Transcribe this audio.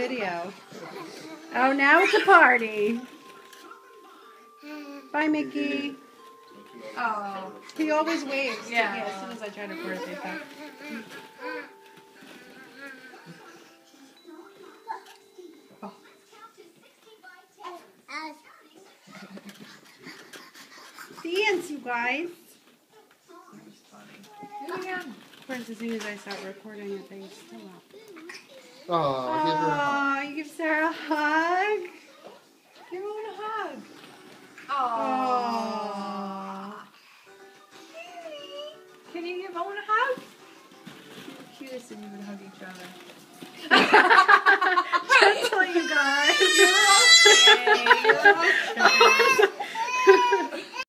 video. Oh, now it's a party. Bye, Mickey. Oh. He always waves to Yeah. me as soon as I try to birthday back. Oh. Dance, you guys. Do it. Of course, as soon as I start recording it, they still up. Oh, give her a hug. You give Sarah a hug. Give Owen a. Oh. Can you give Owen a hug? You're cutest and you would hug each other. Gentle, you guys. You're okay. You're okay.